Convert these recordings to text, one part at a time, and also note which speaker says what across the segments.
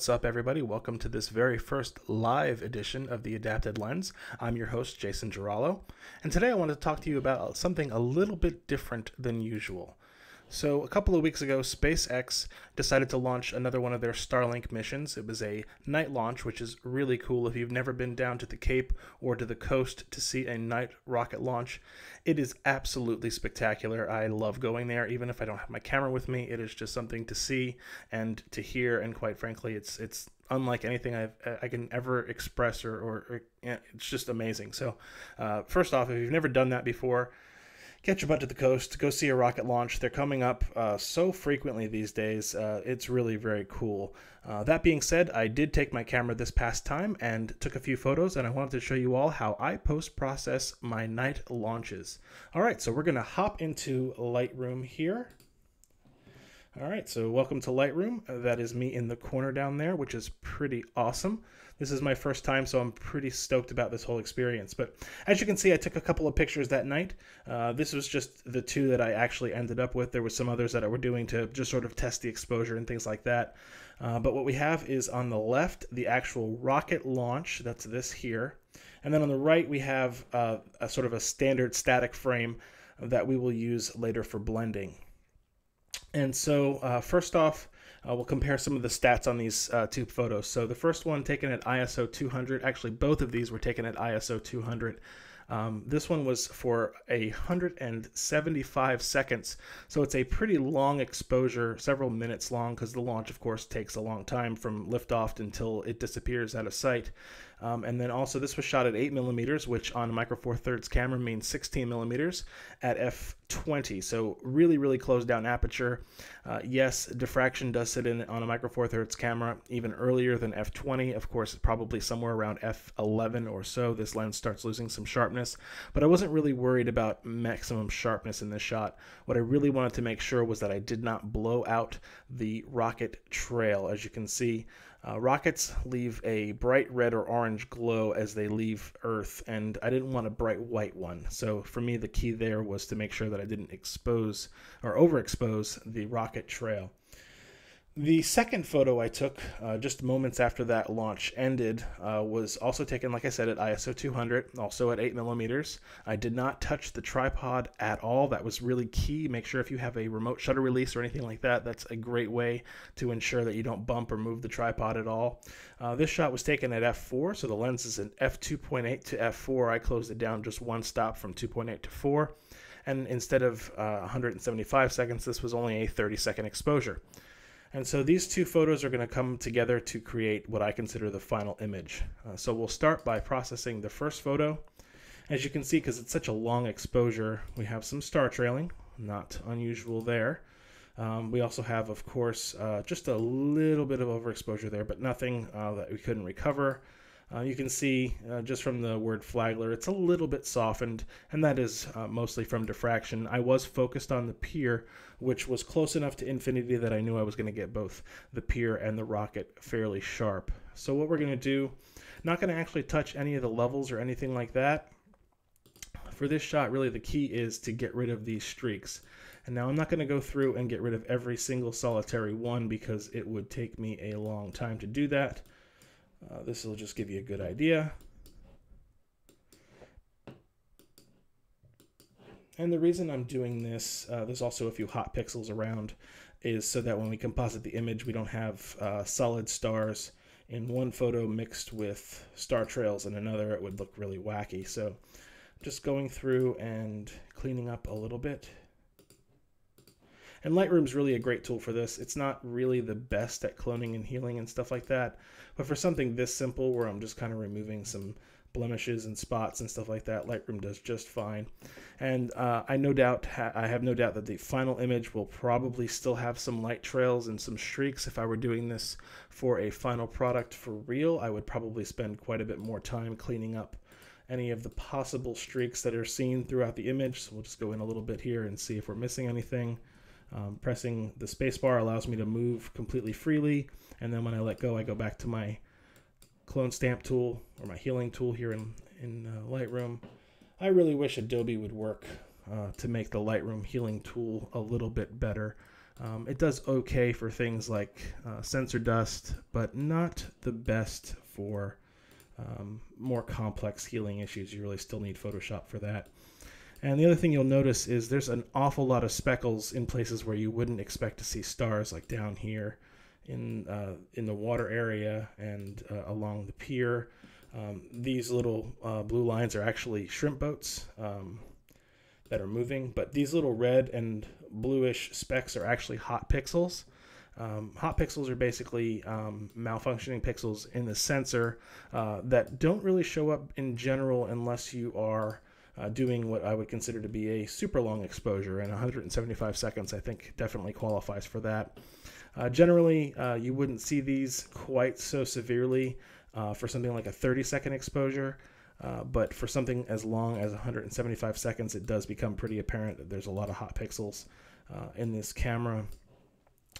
Speaker 1: What's up, everybody? Welcome to this very first live edition of the Adapted Lens. I'm your host, Jason Giraulo, and today I want to talk to you about something a little bit different than usual. So, a couple of weeks ago, SpaceX decided to launch another one of their Starlink missions. It was a night launch, which is really cool. If you've never been down to the Cape or to the coast to see a night rocket launch, it is absolutely spectacular. I love going there, even if I don't have my camera with me. It is just something to see and to hear, and quite frankly, it's it's unlike anything I've, I can ever express or, or, or it's just amazing. So, uh, first off, if you've never done that before, get your butt to the coast, go see a rocket launch. They're coming up uh, so frequently these days. Uh, it's really very cool. Uh, that being said, I did take my camera this past time and took a few photos, and I wanted to show you all how I post process my night launches. All right, so we're going to hop into Lightroom here. All right, so welcome to Lightroom. That is me in the corner down there, which is pretty awesome. This is my first time, so I'm pretty stoked about this whole experience. But as you can see, I took a couple of pictures that night. Uh, this was just the two that I actually ended up with. There were some others that I were doing to just sort of test the exposure and things like that. Uh, but what we have is on the left, the actual rocket launch. That's this here. And then on the right, we have uh, a sort of a standard static frame that we will use later for blending. And so uh, first off, uh, we'll compare some of the stats on these uh, two photos. So the first one taken at ISO 200, actually both of these were taken at ISO 200. Um, this one was for a 175 seconds, so it's a pretty long exposure, several minutes long, because the launch, of course, takes a long time from liftoff until it disappears out of sight. Um, and then also, this was shot at 8 millimeters, which on a Micro Four Thirds camera means 16 millimeters at f20. So really, really closed down aperture. Uh, yes, diffraction does sit in on a Micro Four Thirds camera even earlier than f20. Of course, probably somewhere around f11 or so, this lens starts losing some sharpness. But I wasn't really worried about maximum sharpness in this shot. What I really wanted to make sure was that I did not blow out the rocket trail. As you can see, uh, rockets leave a bright red or orange glow as they leave Earth, and I didn't want a bright white one. So for me, the key there was to make sure that I didn't expose or overexpose the rocket trail. The second photo I took uh, just moments after that launch ended uh, was also taken, like I said, at ISO 200, also at 8 millimeters. I did not touch the tripod at all. That was really key. Make sure if you have a remote shutter release or anything like that, that's a great way to ensure that you don't bump or move the tripod at all. Uh, this shot was taken at f4, so the lens is an f2.8 to f4. I closed it down just one stop from 2.8 to 4. And instead of uh, 175 seconds, this was only a 30 second exposure. And so these two photos are going to come together to create what I consider the final image. Uh, so we'll start by processing the first photo. As you can see, because it's such a long exposure, we have some star trailing, not unusual there. Um, we also have, of course, uh, just a little bit of overexposure there, but nothing uh, that we couldn't recover. Uh, you can see uh, just from the word flagler, it's a little bit softened, and that is uh, mostly from diffraction. I was focused on the pier, which was close enough to infinity that I knew I was going to get both the pier and the rocket fairly sharp. So what we're going to do, not going to actually touch any of the levels or anything like that. For this shot, really the key is to get rid of these streaks. And now I'm not going to go through and get rid of every single solitary one because it would take me a long time to do that. Uh, this will just give you a good idea. And the reason I'm doing this, uh, there's also a few hot pixels around, is so that when we composite the image, we don't have uh, solid stars in one photo mixed with star trails in another. It would look really wacky. So just going through and cleaning up a little bit. And Lightroom is really a great tool for this. It's not really the best at cloning and healing and stuff like that, but for something this simple where I'm just kind of removing some blemishes and spots and stuff like that, Lightroom does just fine. And uh, I no doubt, ha- I have no doubt that the final image will probably still have some light trails and some streaks. If I were doing this for a final product for real, I would probably spend quite a bit more time cleaning up any of the possible streaks that are seen throughout the image. So we'll just go in a little bit here and see if we're missing anything. Um, pressing the spacebar allows me to move completely freely, and then when I let go, I go back to my clone stamp tool or my healing tool here in, in uh, Lightroom. I really wish Adobe would work uh, to make the Lightroom healing tool a little bit better. Um, it does okay for things like uh, sensor dust, but not the best for um, more complex healing issues. You really still need Photoshop for that. And the other thing you'll notice is there's an awful lot of speckles in places where you wouldn't expect to see stars, like down here in uh, in the water area and uh, along the pier. Um, these little uh, blue lines are actually shrimp boats um, that are moving, but these little red and bluish specks are actually hot pixels. Um, hot pixels are basically um, malfunctioning pixels in the sensor uh, that don't really show up in general unless you are uh, doing what I would consider to be a super long exposure, and 175 seconds I think definitely qualifies for that. Uh, generally, uh, you wouldn't see these quite so severely uh, for something like a 30 second exposure. Uh, but for something as long as 175 seconds, it does become pretty apparent that there's a lot of hot pixels uh, in this camera.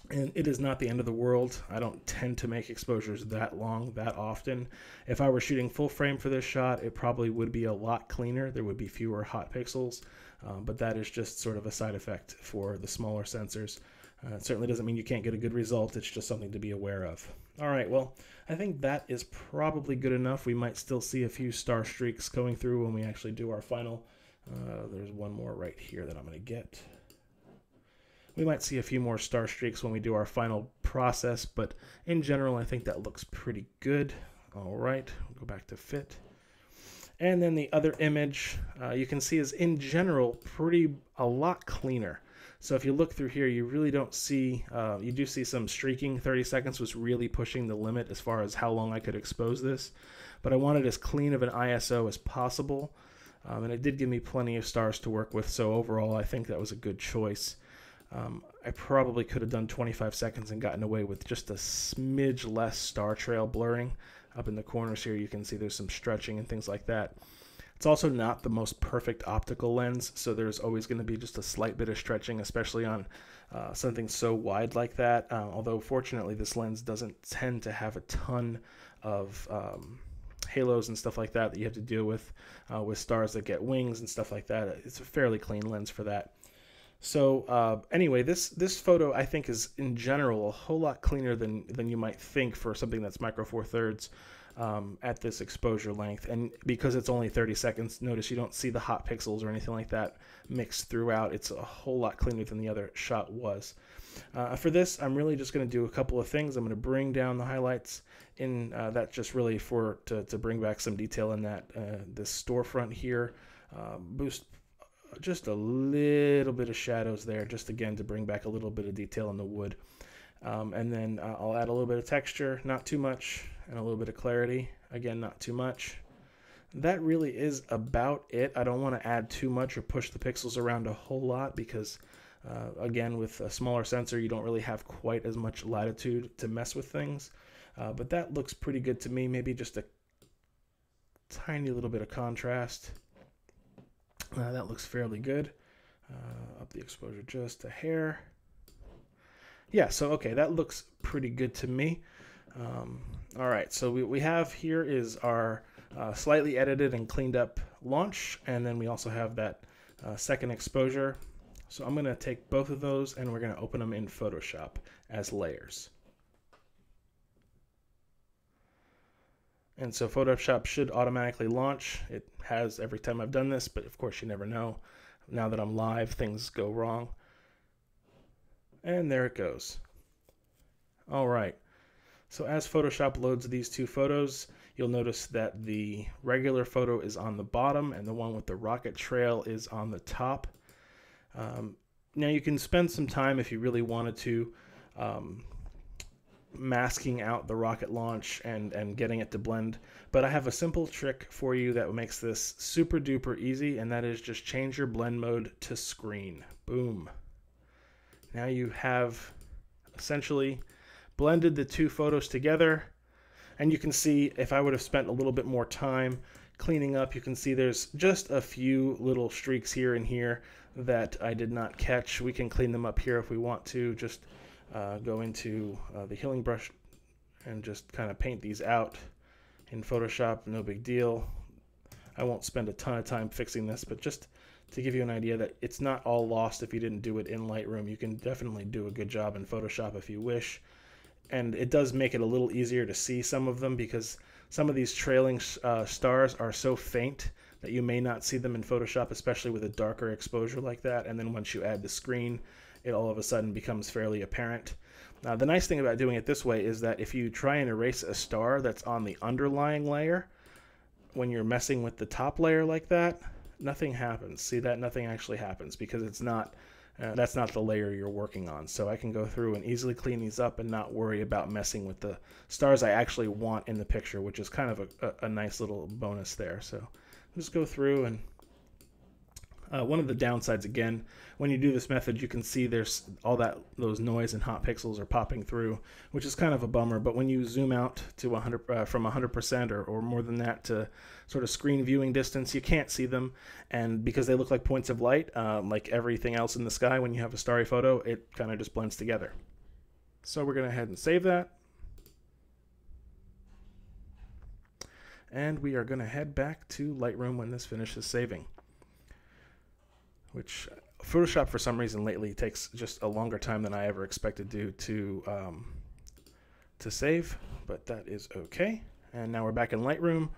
Speaker 1: And it is not the end of the world. I don't tend to make exposures that long, that often. If I were shooting full frame for this shot, it probably would be a lot cleaner. There would be fewer hot pixels, uh, but that is just sort of a side effect for the smaller sensors. Uh, it certainly doesn't mean you can't get a good result. It's just something to be aware of. All right, well, I think that is probably good enough. We might still see a few star streaks going through when we actually do our final. Uh, there's one more right here that I'm going to get. We might see a few more star streaks when we do our final process, but in general, I think that looks pretty good. All right, we'll go back to fit. And then the other image uh, you can see is in general pretty a lot cleaner. So if you look through here, you really don't see, uh, you do see some streaking. 30 seconds was really pushing the limit as far as how long I could expose this. But I wanted as clean of an ISO as possible. Um, and it did give me plenty of stars to work with. So overall, I think that was a good choice. Um, I probably could have done 25 seconds and gotten away with just a smidge less star trail blurring. Up in the corners here, you can see there's some stretching and things like that. It's also not the most perfect optical lens, so there's always going to be just a slight bit of stretching, especially on uh, something so wide like that. Uh, although, fortunately, this lens doesn't tend to have a ton of um, halos and stuff like that that you have to deal with uh, with stars that get wings and stuff like that. It's a fairly clean lens for that. So uh, anyway, this this photo I think is in general a whole lot cleaner than than you might think for something that's micro four thirds um, at this exposure length. And because it's only 30 seconds, notice you don't see the hot pixels or anything like that mixed throughout. It's a whole lot cleaner than the other shot was. Uh, for this, I'm really just going to do a couple of things. I'm going to bring down the highlights in uh, that just really for to, to bring back some detail in that uh, this storefront here. Uh, boost just a little bit of shadows there, just again to bring back a little bit of detail in the wood. Um, and then uh, I'll add a little bit of texture, not too much, and a little bit of clarity. Again, not too much. That really is about it. I don't want to add too much or push the pixels around a whole lot because, uh, again, with a smaller sensor, you don't really have quite as much latitude to mess with things. Uh, but that looks pretty good to me. Maybe just a tiny little bit of contrast. Uh, that looks fairly good. Uh, up the exposure just a hair yeah, so okay, that looks pretty good to me. Um, all right, so we, we have here is our uh, slightly edited and cleaned up launch, and then we also have that uh, second exposure. So I'm going to take both of those and we're going to open them in Photoshop as layers. And so Photoshop should automatically launch. It has every time I've done this, but of course you never know. Now that I'm live, things go wrong. And there it goes. All right. So as Photoshop loads these two photos, you'll notice that the regular photo is on the bottom and the one with the rocket trail is on the top. Um, now you can spend some time if you really wanted to um, masking out the rocket launch and, and getting it to blend. But I have a simple trick for you that makes this super duper easy and that is just change your blend mode to screen. Boom. Now you have essentially blended the two photos together and you can see if I would have spent a little bit more time cleaning up, you can see there's just a few little streaks here and here that I did not catch. We can clean them up here if we want to. Just uh, go into uh, the healing brush and just kind of paint these out in Photoshop. No big deal. I won't spend a ton of time fixing this, but just to give you an idea that it's not all lost if you didn't do it in Lightroom. You can definitely do a good job in Photoshop if you wish. And it does make it a little easier to see some of them because some of these trailing uh, stars are so faint that you may not see them in Photoshop, especially with a darker exposure like that. And then once you add the screen, it all of a sudden becomes fairly apparent. Now, the nice thing about doing it this way is that if you try and erase a star that's on the underlying layer, when you're messing with the top layer like that, nothing happens. See that? Nothing actually happens because it's not, uh, that's not the layer you're working on. So I can go through and easily clean these up and not worry about messing with the stars I actually want in the picture, which is kind of a, a, a nice little bonus there. So just go through and uh, one of the downsides again, when you do this method, you can see there's all that those noise and hot pixels are popping through, which is kind of a bummer. But when you zoom out to 100 uh, from 100% or, or more than that to sort of screen viewing distance, you can't see them, and because they look like points of light, um, like everything else in the sky, when you have a starry photo, it kind of just blends together. So we're going to head and save that. And we are going to head back to Lightroom when this finishes saving which Photoshop for some reason lately takes just a longer time than I ever expected to to um, to save, but that is okay. And now we're back in Lightroom.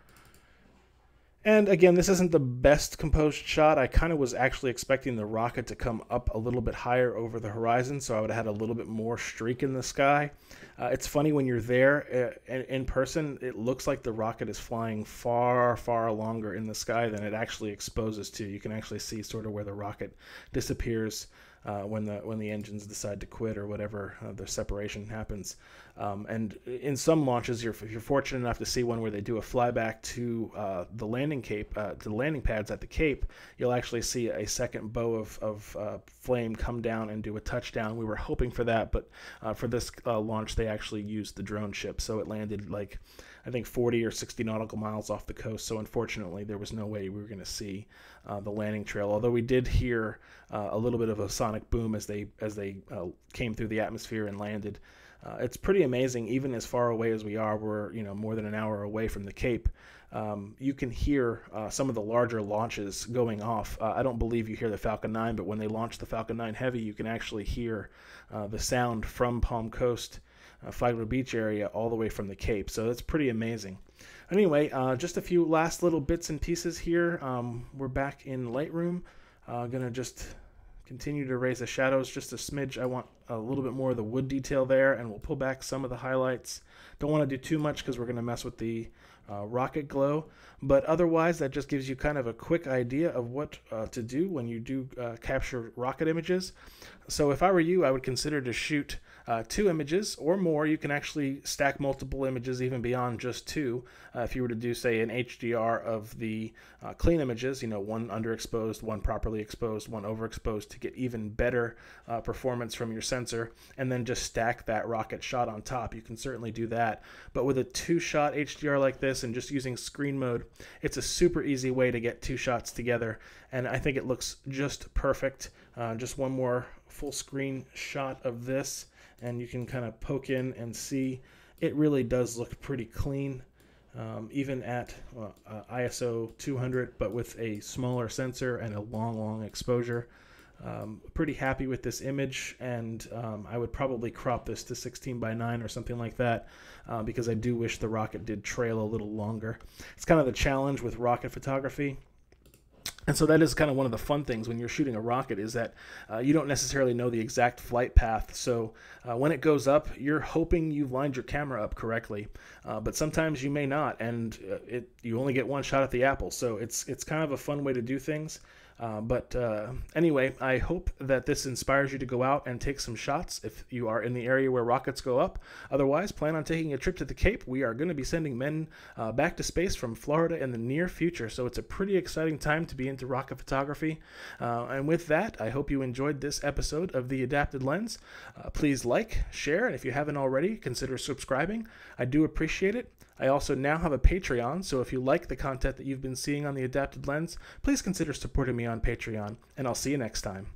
Speaker 1: And again, this isn't the best composed shot. I kind of was actually expecting the rocket to come up a little bit higher over the horizon, so I would have had a little bit more streak in the sky. Uh, it's funny when you're there uh, in person, it looks like the rocket is flying far, far longer in the sky than it actually exposes to. You can actually see sort of where the rocket disappears uh, when the when the engines decide to quit or whatever uh, the separation happens. Um, and in some launches, you're, if you're fortunate enough to see one where they do a flyback to uh, the landing cape, uh, to the landing pads at the cape, you'll actually see a second bow of, of uh, flame come down and do a touchdown. We were hoping for that, but uh, for this launch, they actually used the drone ship, so it landed like I think 40 or 60 nautical miles off the coast. So unfortunately, there was no way we were going to see uh, the landing trail. Although we did hear uh, a little bit of a sonic boom as they as they uh, came through the atmosphere and landed. Uh, it's pretty amazing, even as far away as we are. We're you know more than an hour away from the Cape. Um, you can hear uh, some of the larger launches going off. Uh, I don't believe you hear the Falcon 9, but when they launch the Falcon 9 Heavy, you can actually hear the sound from Palm Coast uh, Flagler Beach area all the way from the Cape. So that's pretty amazing. Anyway, uh, just a few last little bits and pieces here. Um, we're back in Lightroom. Uh, gonna just continue to raise the shadows just a smidge. I want a little bit more of the wood detail there, and we'll pull back some of the highlights. Don't want to do too much because we're gonna mess with the uh, rocket glow. But otherwise, that just gives you kind of a quick idea of what uh, to do when you do uh, capture rocket images. So if I were you, I would consider to shoot uh, two images or more. You can actually stack multiple images even beyond just two. Uh, if you were to do, say, an HDR of the uh, clean images, you know, one underexposed, one properly exposed, one overexposed to get even better uh, performance from your sensor, and then just stack that rocket shot on top. You can certainly do that. But with a two shot HDR like this and just using screen mode, it's a super easy way to get two shots together. And I think it looks just perfect. Uh, just one more full screen shot of this and you can kind of poke in and see. It really does look pretty clean um, even at uh, ISO 200 but with a smaller sensor and a long long exposure. Um, pretty happy with this image and um, I would probably crop this to 16 by 9 or something like that uh, because I do wish the rocket did trail a little longer. It's kind of the challenge with rocket photography and so that is kind of one of the fun things when you're shooting a rocket is that uh, you don't necessarily know the exact flight path. So uh, when it goes up, you're hoping you've lined your camera up correctly, uh, but sometimes you may not, and uh, it you only get one shot at the apple. So it's it's kind of a fun way to do things. Uh, but uh, anyway, I hope that this inspires you to go out and take some shots if you are in the area where rockets go up. Otherwise, plan on taking a trip to the Cape. We are going to be sending men uh, back to space from Florida in the near future, so it's a pretty exciting time to be into rocket photography. Uh, and with that, I hope you enjoyed this episode of The Adapted Lens. Uh, please like, share, and if you haven't already, consider subscribing. I do appreciate it. I also now have a Patreon, so if you like the content that you've been seeing on the Adapted Lens, please consider supporting me on Patreon, and I'll see you next time.